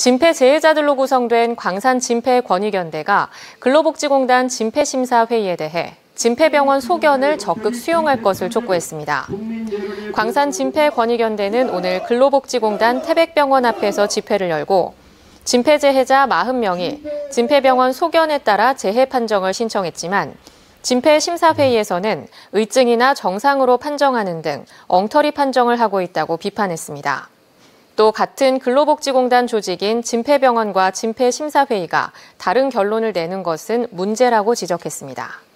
진폐 재해자들로 구성된 광산 진폐 권익연대가 근로복지공단 진폐심사회의에 대해 진폐병원 소견을 적극 수용할 것을 촉구했습니다. 광산 진폐 권익연대는 오늘 근로복지공단 태백병원 앞에서 집회를 열고 진폐 재해자 40명이 진폐병원 소견에 따라 재해 판정을 신청했지만 진폐 심사회의에서는 의증이나 정상으로 판정하는 등 엉터리 판정을 하고 있다고 비판했습니다. 또 같은 근로복지공단 조직인 진폐병원과 진폐심사회의가 다른 결론을 내는 것은 문제라고 지적했습니다.